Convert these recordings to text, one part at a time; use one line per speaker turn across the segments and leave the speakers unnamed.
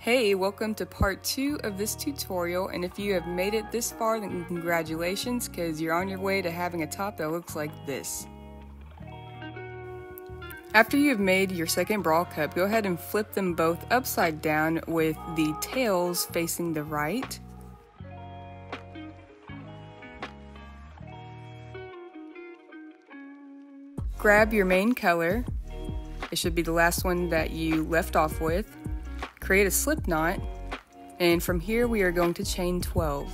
Hey, welcome to part two of this tutorial, and if you have made it this far, then congratulations, because you're on your way to having a top that looks like this. After you have made your second bra cup, go ahead and flip them both upside down with the tails facing the right. Grab your main color, it should be the last one that you left off with, create a slip knot, and from here we are going to chain 12.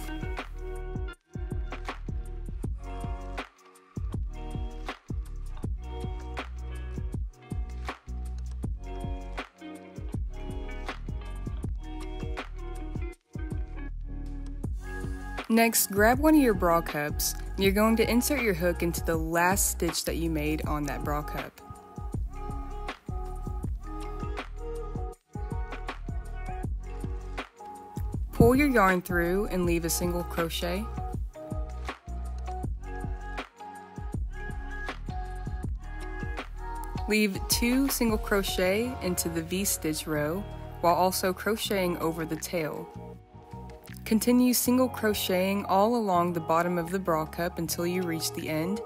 Next, grab one of your bra cups. and You're going to insert your hook into the last stitch that you made on that bra cup. Pull your yarn through and leave a single crochet. Leave two single crochet into the V-stitch row while also crocheting over the tail. Continue single crocheting all along the bottom of the bra cup until you reach the end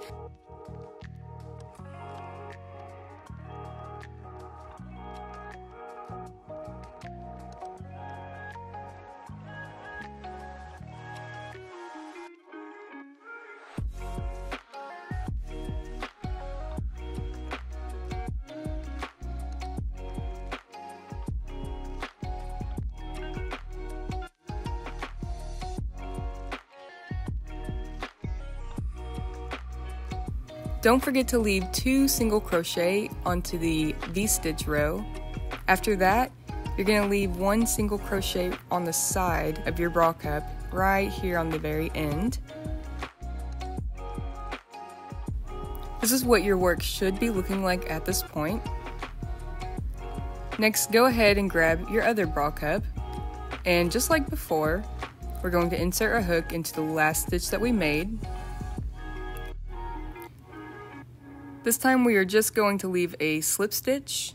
Don't forget to leave two single crochet onto the V-stitch row. After that, you're going to leave one single crochet on the side of your bra cup right here on the very end. This is what your work should be looking like at this point. Next, go ahead and grab your other bra cup, and just like before, we're going to insert a hook into the last stitch that we made. This time we are just going to leave a slip stitch.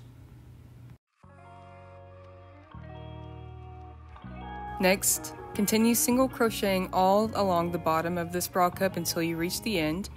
Next, continue single crocheting all along the bottom of this bra cup until you reach the end.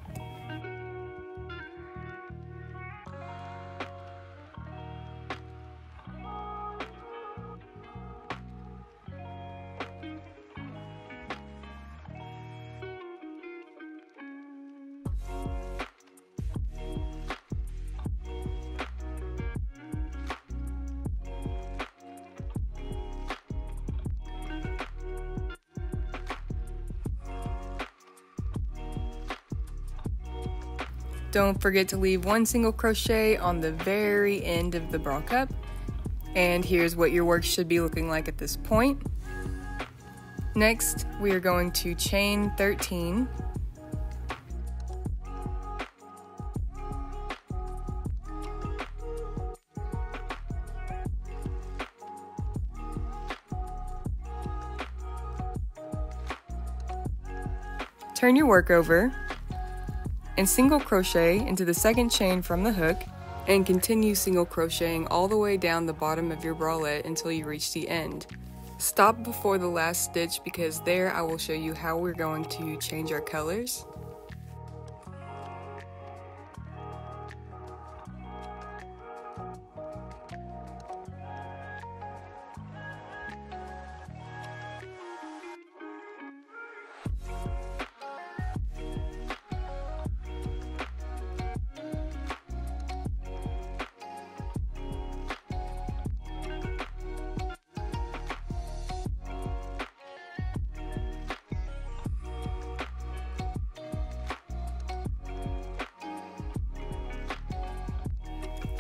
Don't forget to leave one single crochet on the very end of the bra cup. And here's what your work should be looking like at this point. Next, we are going to chain 13. Turn your work over and single crochet into the second chain from the hook and continue single crocheting all the way down the bottom of your bralette until you reach the end. Stop before the last stitch because there I will show you how we're going to change our colors.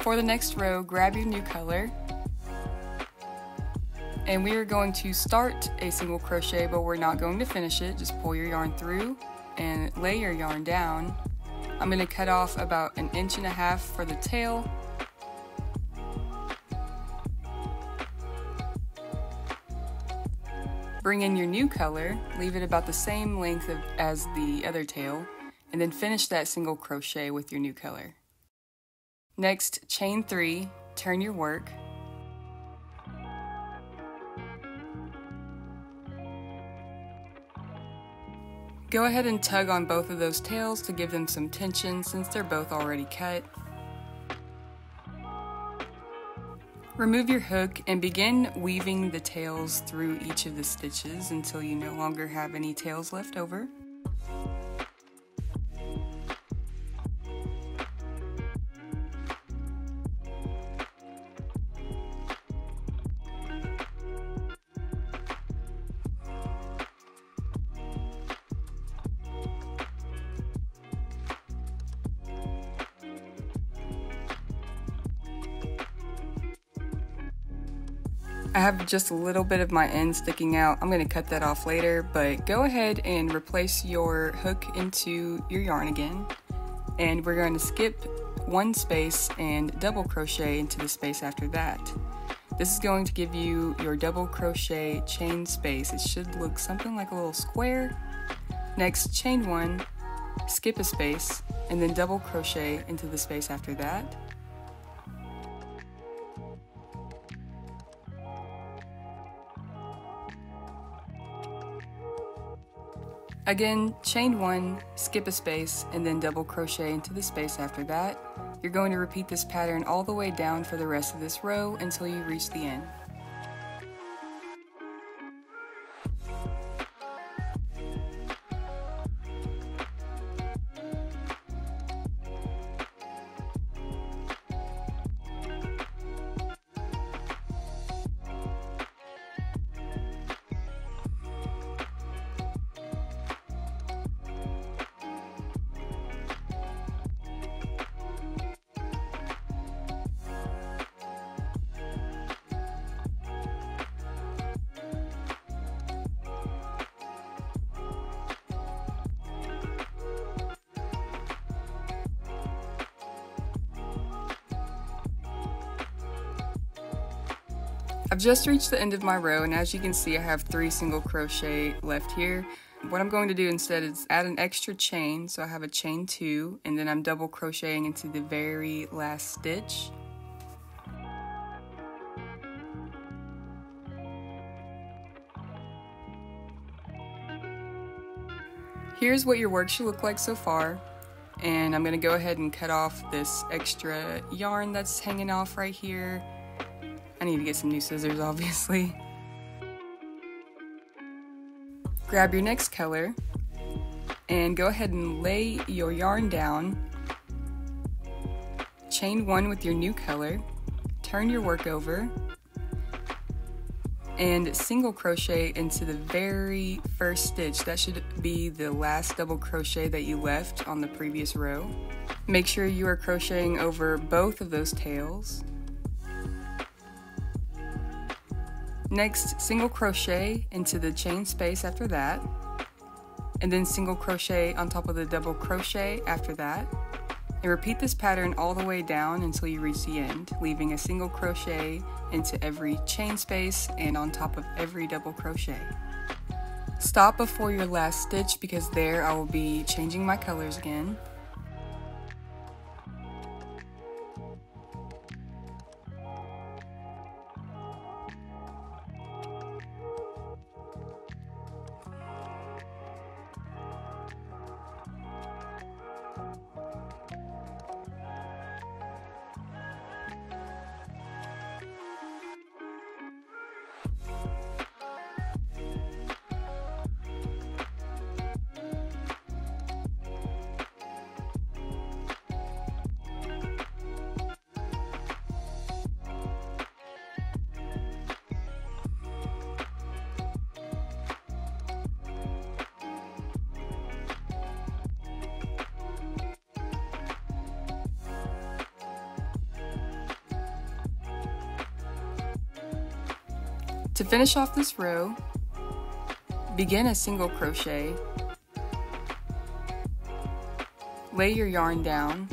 For the next row, grab your new color. And we are going to start a single crochet, but we're not going to finish it. Just pull your yarn through and lay your yarn down. I'm going to cut off about an inch and a half for the tail. Bring in your new color, leave it about the same length of, as the other tail, and then finish that single crochet with your new color. Next, chain three, turn your work. Go ahead and tug on both of those tails to give them some tension since they're both already cut. Remove your hook and begin weaving the tails through each of the stitches until you no longer have any tails left over. I have just a little bit of my end sticking out. I'm going to cut that off later, but go ahead and replace your hook into your yarn again. And we're going to skip one space and double crochet into the space after that. This is going to give you your double crochet chain space. It should look something like a little square. Next, chain one, skip a space, and then double crochet into the space after that. Again, chain one, skip a space, and then double crochet into the space after that. You're going to repeat this pattern all the way down for the rest of this row until you reach the end. I've just reached the end of my row and as you can see I have three single crochet left here. What I'm going to do instead is add an extra chain, so I have a chain two, and then I'm double crocheting into the very last stitch. Here's what your work should look like so far, and I'm going to go ahead and cut off this extra yarn that's hanging off right here need to get some new scissors, obviously. Grab your next color and go ahead and lay your yarn down. Chain one with your new color, turn your work over, and single crochet into the very first stitch. That should be the last double crochet that you left on the previous row. Make sure you are crocheting over both of those tails. Next, single crochet into the chain space after that, and then single crochet on top of the double crochet after that, and repeat this pattern all the way down until you reach the end, leaving a single crochet into every chain space and on top of every double crochet. Stop before your last stitch because there I will be changing my colors again. To finish off this row, begin a single crochet, lay your yarn down.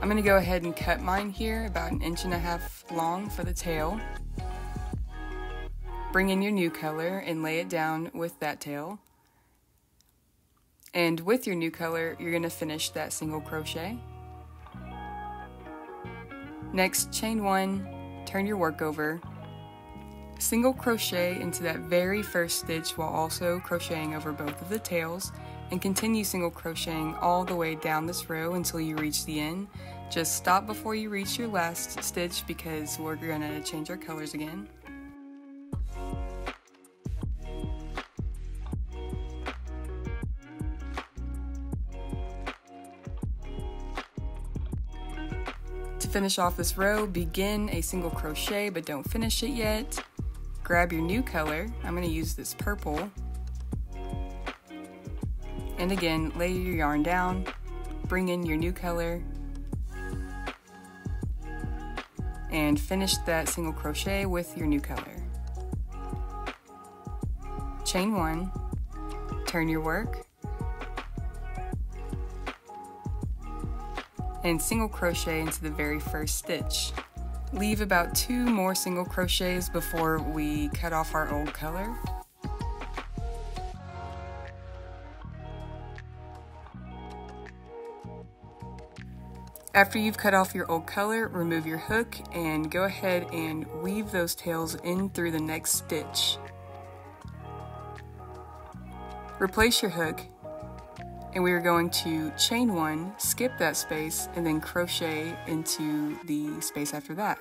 I'm going to go ahead and cut mine here about an inch and a half long for the tail. Bring in your new color and lay it down with that tail. And with your new color, you're going to finish that single crochet. Next, chain one, turn your work over, Single crochet into that very first stitch while also crocheting over both of the tails and continue single crocheting all the way down this row until you reach the end. Just stop before you reach your last stitch because we're going to change our colors again. To finish off this row, begin a single crochet but don't finish it yet. Grab your new color, I'm going to use this purple, and again, lay your yarn down, bring in your new color, and finish that single crochet with your new color. Chain one, turn your work, and single crochet into the very first stitch. Leave about two more single crochets before we cut off our old color. After you've cut off your old color, remove your hook and go ahead and weave those tails in through the next stitch. Replace your hook and we are going to chain one, skip that space, and then crochet into the space after that.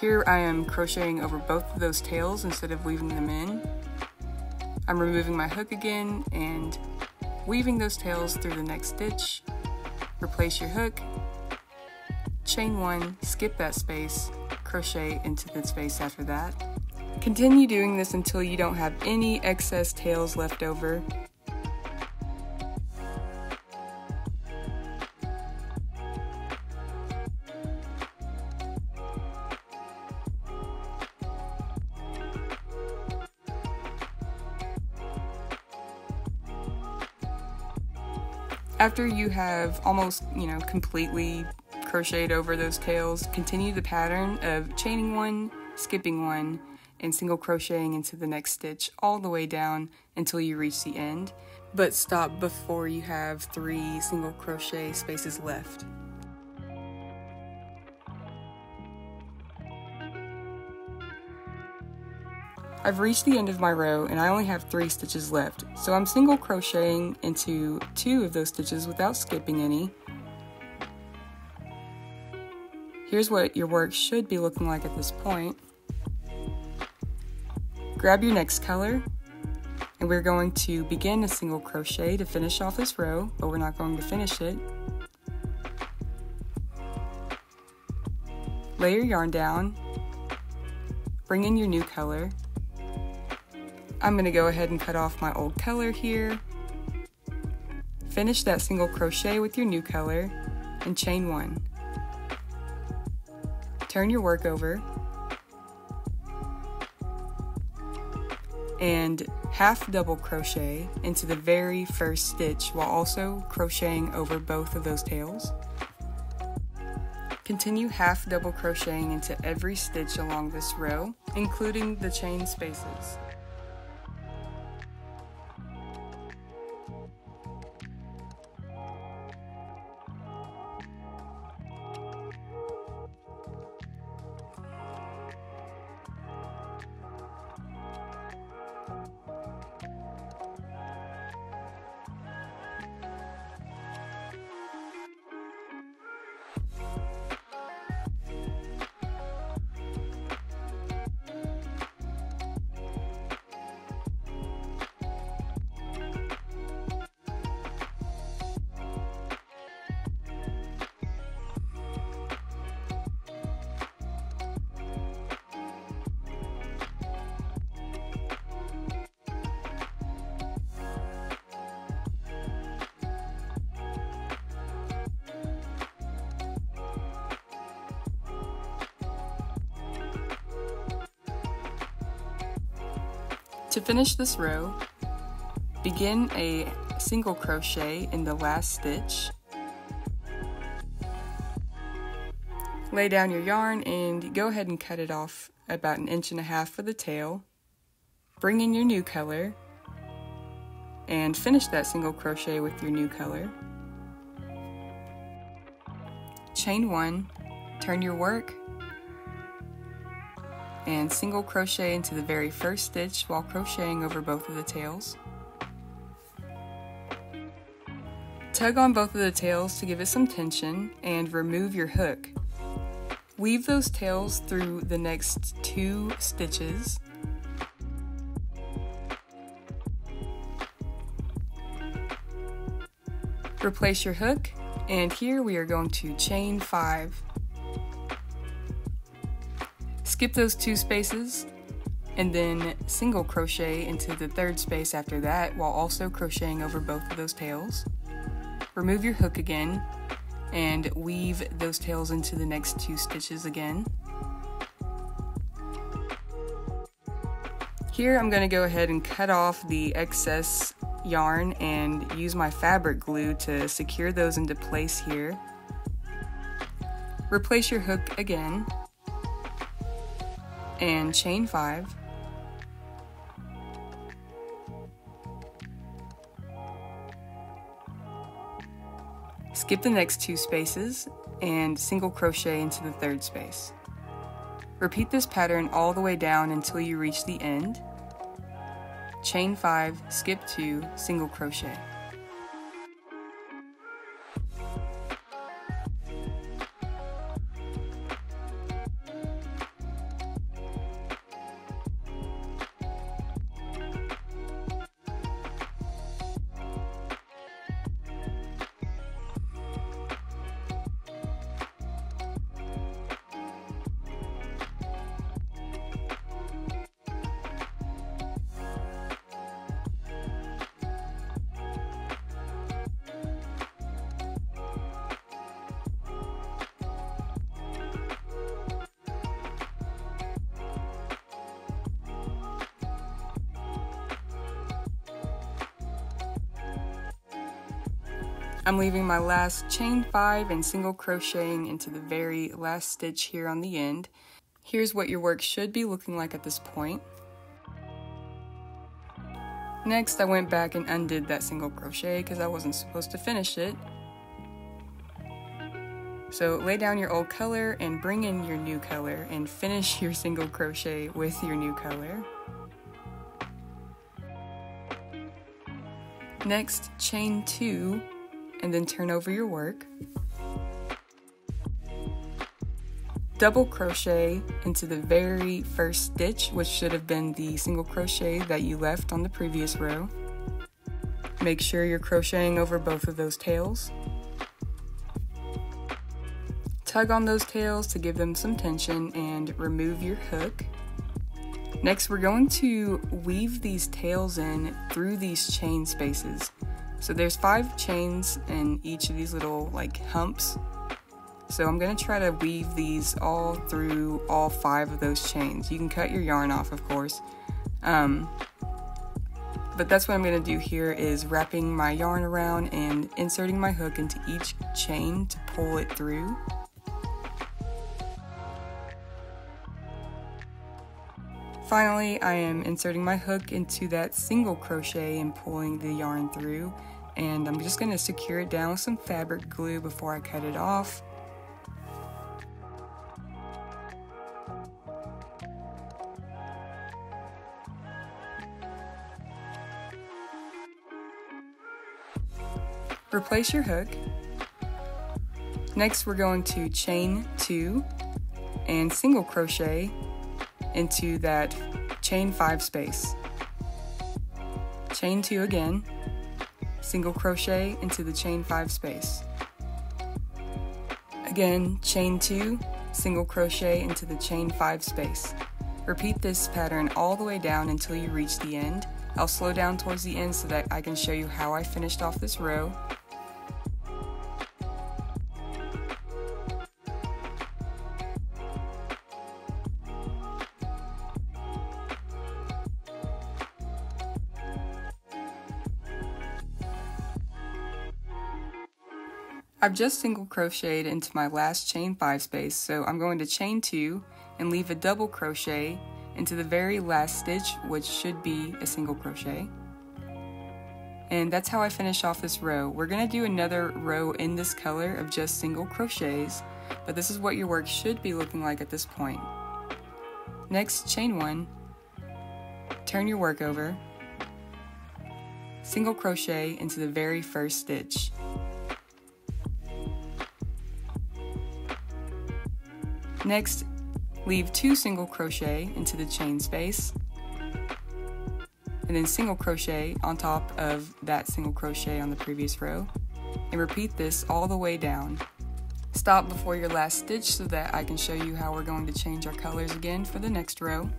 Here I am crocheting over both of those tails instead of weaving them in. I'm removing my hook again and weaving those tails through the next stitch replace your hook, chain one, skip that space, crochet into the space after that. Continue doing this until you don't have any excess tails left over. After you have almost, you know, completely crocheted over those tails, continue the pattern of chaining one, skipping one, and single crocheting into the next stitch all the way down until you reach the end, but stop before you have three single crochet spaces left. I've reached the end of my row and I only have three stitches left, so I'm single crocheting into two of those stitches without skipping any. Here's what your work should be looking like at this point. Grab your next color, and we're going to begin a single crochet to finish off this row, but we're not going to finish it. Lay your yarn down, bring in your new color, I'm going to go ahead and cut off my old color here. Finish that single crochet with your new color and chain one. Turn your work over and half double crochet into the very first stitch while also crocheting over both of those tails. Continue half double crocheting into every stitch along this row, including the chain spaces. To finish this row, begin a single crochet in the last stitch. Lay down your yarn and go ahead and cut it off about an inch and a half for the tail. Bring in your new color and finish that single crochet with your new color. Chain one, turn your work, and single crochet into the very first stitch while crocheting over both of the tails. Tug on both of the tails to give it some tension and remove your hook. Weave those tails through the next two stitches. Replace your hook and here we are going to chain five. Skip those two spaces and then single crochet into the third space after that while also crocheting over both of those tails. Remove your hook again and weave those tails into the next two stitches again. Here I'm going to go ahead and cut off the excess yarn and use my fabric glue to secure those into place here. Replace your hook again and chain 5. Skip the next two spaces and single crochet into the third space. Repeat this pattern all the way down until you reach the end chain 5, skip 2, single crochet. I'm leaving my last chain 5 and single crocheting into the very last stitch here on the end. Here's what your work should be looking like at this point. Next I went back and undid that single crochet because I wasn't supposed to finish it. So lay down your old color and bring in your new color and finish your single crochet with your new color. Next, chain 2 and then turn over your work. Double crochet into the very first stitch, which should have been the single crochet that you left on the previous row. Make sure you're crocheting over both of those tails. Tug on those tails to give them some tension and remove your hook. Next, we're going to weave these tails in through these chain spaces. So there's five chains in each of these little like humps. So I'm gonna try to weave these all through all five of those chains. You can cut your yarn off, of course. Um, but that's what I'm gonna do here is wrapping my yarn around and inserting my hook into each chain to pull it through. Finally, I am inserting my hook into that single crochet and pulling the yarn through and I'm just going to secure it down with some fabric glue before I cut it off. Replace your hook. Next we're going to chain two and single crochet into that chain five space. Chain two again single crochet into the chain 5 space. Again, chain 2, single crochet into the chain 5 space. Repeat this pattern all the way down until you reach the end. I'll slow down towards the end so that I can show you how I finished off this row I've just single crocheted into my last chain 5 space, so I'm going to chain 2 and leave a double crochet into the very last stitch, which should be a single crochet. And that's how I finish off this row. We're going to do another row in this color of just single crochets, but this is what your work should be looking like at this point. Next, chain one, turn your work over, single crochet into the very first stitch. Next, leave two single crochet into the chain space, and then single crochet on top of that single crochet on the previous row, and repeat this all the way down. Stop before your last stitch so that I can show you how we're going to change our colors again for the next row.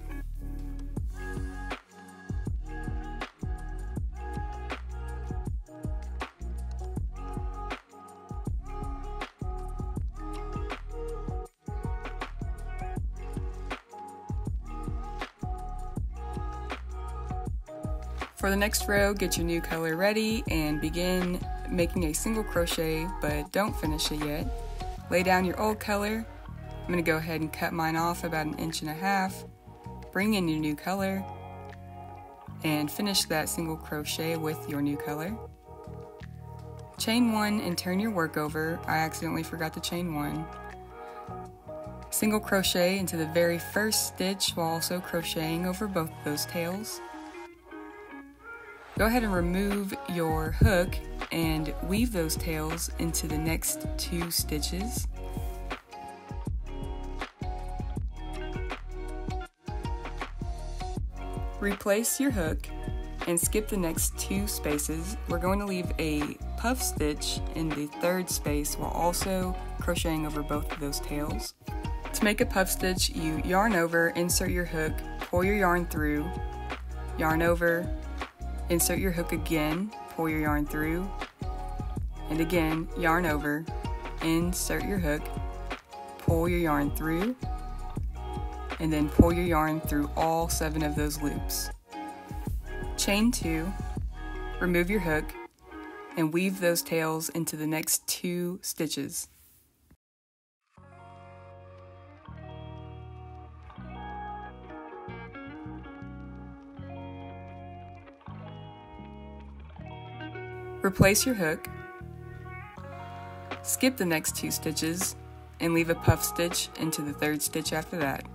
The next row, get your new color ready and begin making a single crochet, but don't finish it yet. Lay down your old color. I'm gonna go ahead and cut mine off about an inch and a half. Bring in your new color and finish that single crochet with your new color. Chain one and turn your work over. I accidentally forgot to chain one. Single crochet into the very first stitch while also crocheting over both those tails. Go ahead and remove your hook and weave those tails into the next two stitches. Replace your hook and skip the next two spaces. We're going to leave a puff stitch in the third space while also crocheting over both of those tails. To make a puff stitch, you yarn over, insert your hook, pull your yarn through, yarn over, Insert your hook again, pull your yarn through, and again, yarn over, insert your hook, pull your yarn through, and then pull your yarn through all seven of those loops. Chain two, remove your hook, and weave those tails into the next two stitches. Replace your hook, skip the next two stitches, and leave a puff stitch into the third stitch after that.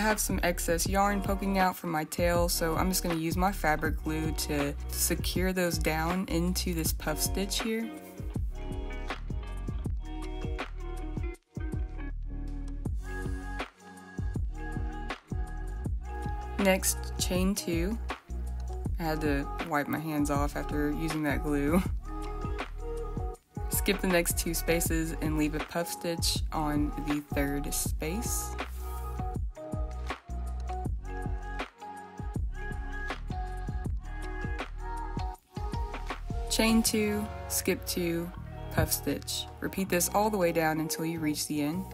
Have some excess yarn poking out from my tail, so I'm just going to use my fabric glue to secure those down into this puff stitch here. Next, chain two. I had to wipe my hands off after using that glue. Skip the next two spaces and leave a puff stitch on the third space. Chain 2, skip 2, puff stitch. Repeat this all the way down until you reach the end.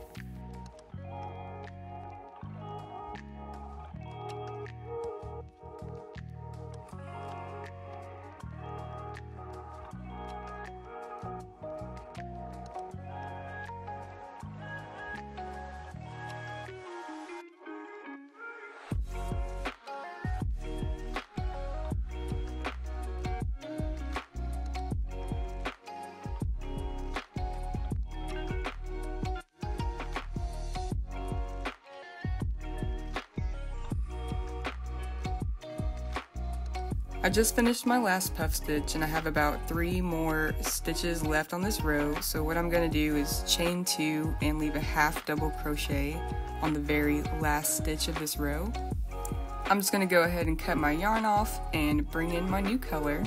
Just finished my last puff stitch and I have about three more stitches left on this row. So what I'm gonna do is chain two and leave a half double crochet on the very last stitch of this row. I'm just gonna go ahead and cut my yarn off and bring in my new color.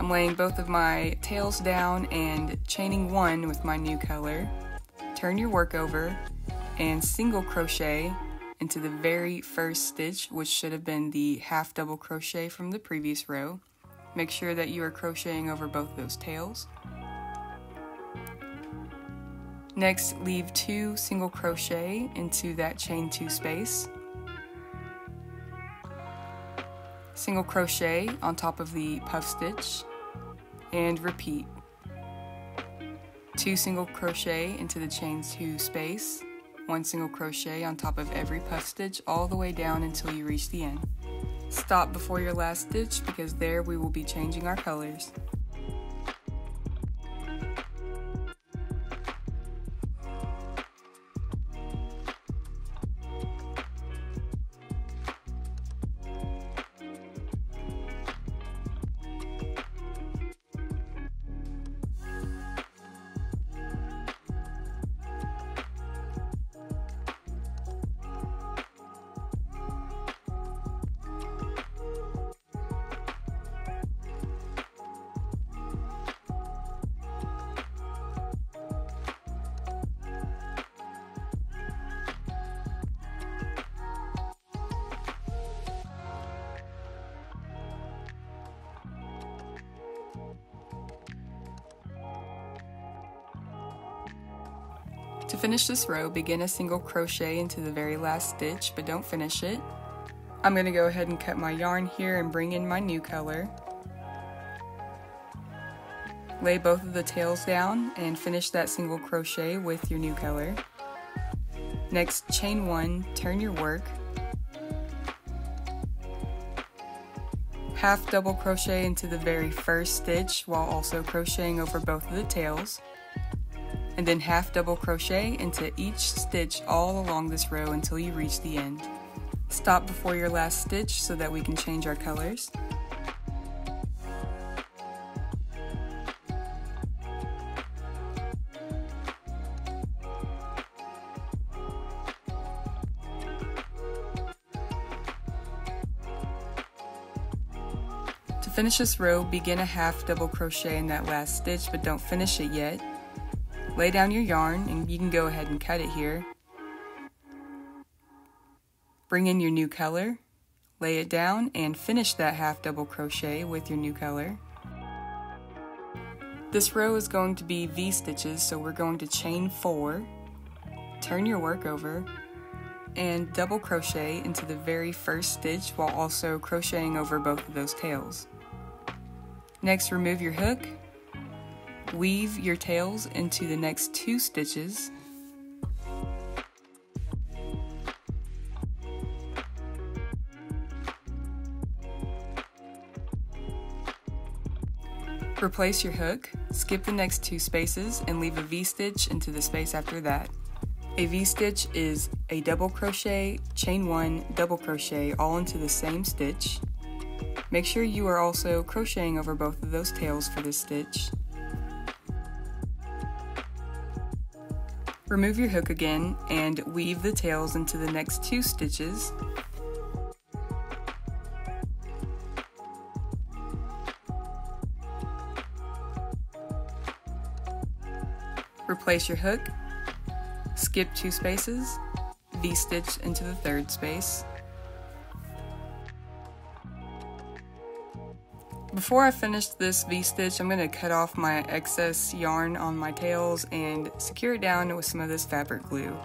I'm laying both of my tails down and chaining one with my new color. Turn your work over and single crochet into the very first stitch, which should have been the half double crochet from the previous row. Make sure that you are crocheting over both those tails. Next, leave two single crochet into that chain two space. Single crochet on top of the puff stitch and repeat. two single crochet into the chain two space, one single crochet on top of every puff stitch all the way down until you reach the end. Stop before your last stitch because there we will be changing our colors. Finish this row, begin a single crochet into the very last stitch, but don't finish it. I'm going to go ahead and cut my yarn here and bring in my new color. Lay both of the tails down and finish that single crochet with your new color. Next, chain one, turn your work. Half double crochet into the very first stitch while also crocheting over both of the tails and then half double crochet into each stitch all along this row until you reach the end. Stop before your last stitch so that we can change our colors. To finish this row, begin a half double crochet in that last stitch, but don't finish it yet. Lay down your yarn and you can go ahead and cut it here. Bring in your new color, lay it down and finish that half double crochet with your new color. This row is going to be V-stitches, so we're going to chain four, turn your work over, and double crochet into the very first stitch while also crocheting over both of those tails. Next, remove your hook Weave your tails into the next two stitches. Replace your hook, skip the next two spaces, and leave a V-stitch into the space after that. A V-stitch is a double crochet, chain one, double crochet all into the same stitch. Make sure you are also crocheting over both of those tails for this stitch. Remove your hook again and weave the tails into the next two stitches. Replace your hook, skip two spaces, V-stitch into the third space, Before I finish this V-stitch, I'm going to cut off my excess yarn on my tails and secure it down with some of this fabric glue.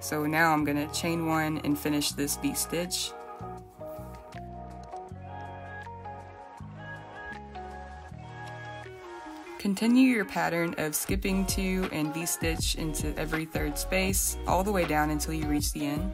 So now I'm going to chain one and finish this V-stitch. Continue your pattern of skipping two and V-stitch into every third space all the way down until you reach the end.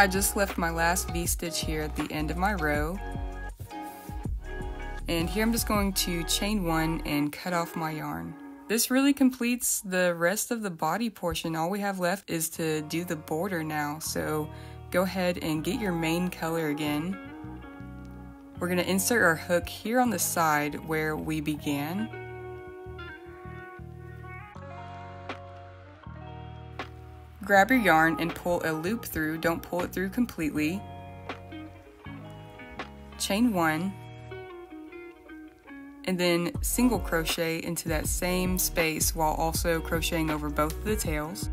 I just left my last V-stitch here at the end of my row. And here I'm just going to chain one and cut off my yarn. This really completes the rest of the body portion. All we have left is to do the border now. So go ahead and get your main color again. We're gonna insert our hook here on the side where we began. Grab your yarn and pull a loop through, don't pull it through completely. Chain one, and then single crochet into that same space while also crocheting over both of the tails.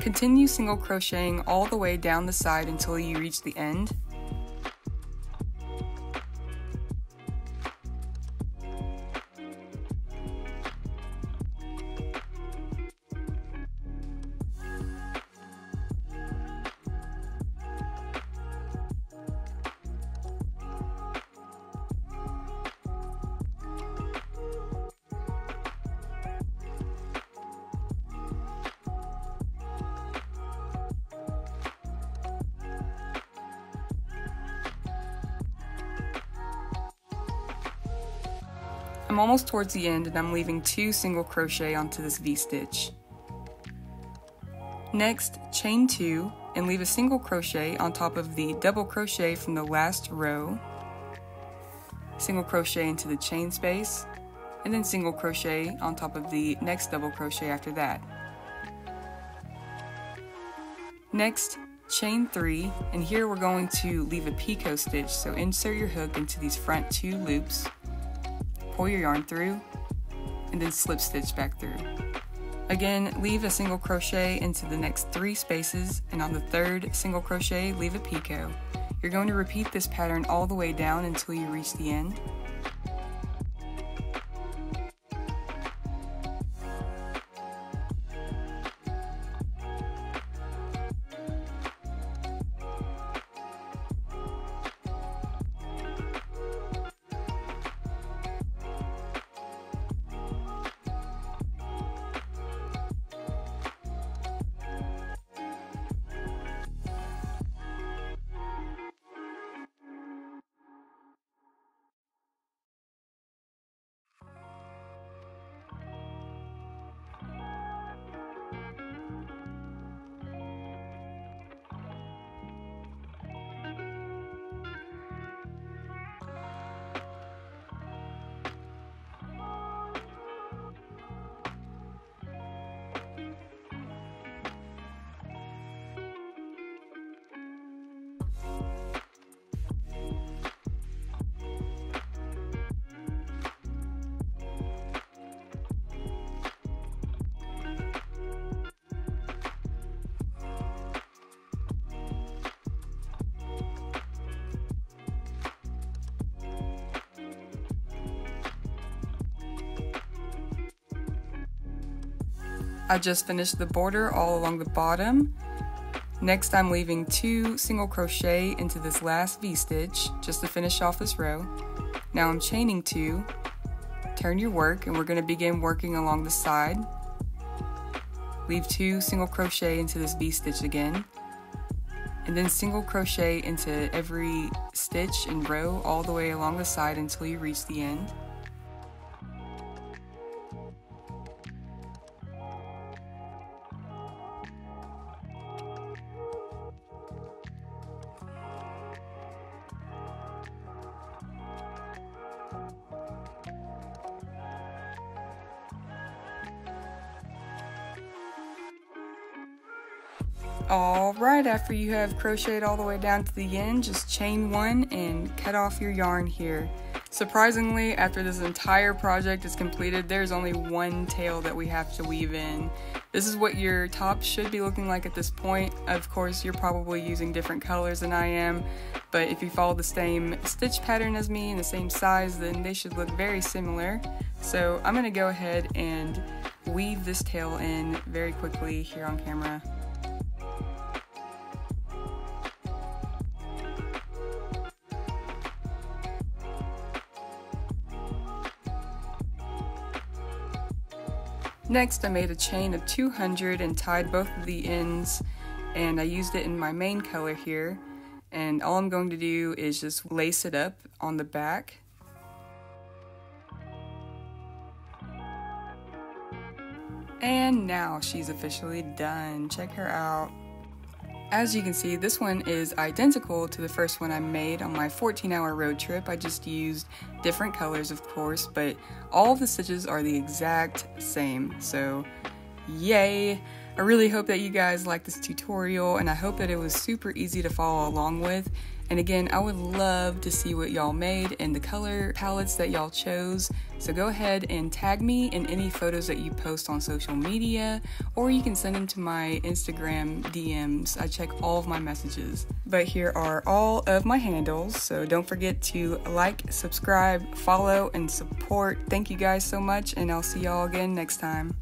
Continue single crocheting all the way down the side until you reach the end. Towards the end and I'm leaving two single crochet onto this V-stitch. Next, chain two and leave a single crochet on top of the double crochet from the last row, single crochet into the chain space, and then single crochet on top of the next double crochet after that. Next, chain three, and here we're going to leave a picot stitch, so insert your hook into these front two loops, pull your yarn through, and then slip stitch back through. Again, leave a single crochet into the next three spaces, and on the third single crochet, leave a picot. You're going to repeat this pattern all the way down until you reach the end. I just finished the border all along the bottom. Next I'm leaving two single crochet into this last V-stitch just to finish off this row. Now I'm chaining two, turn your work, and we're going to begin working along the side. Leave two single crochet into this V-stitch again, and then single crochet into every stitch and row all the way along the side until you reach the end. After you have crocheted all the way down to the end, just chain one and cut off your yarn here. Surprisingly, after this entire project is completed, there's only one tail that we have to weave in. This is what your top should be looking like at this point. Of course, you're probably using different colors than I am, but if you follow the same stitch pattern as me and the same size, then they should look very similar. So I'm gonna go ahead and weave this tail in very quickly here on camera. Next, I made a chain of 200 and tied both of the ends, and I used it in my main color here. And all I'm going to do is just lace it up on the back. And now she's officially done. Check her out. As you can see, this one is identical to the first one I made on my 14 hour road trip. I just used different colors, of course, but all of the stitches are the exact same. So Yay! I really hope that you guys like this tutorial and I hope that it was super easy to follow along with. And again, I would love to see what y'all made and the color palettes that y'all chose. So go ahead and tag me in any photos that you post on social media, or you can send them to my Instagram DMs. I check all of my messages. But here are all of my handles, so don't forget to like, subscribe, follow, and support. Thank you guys so much, and I'll see y'all again next time.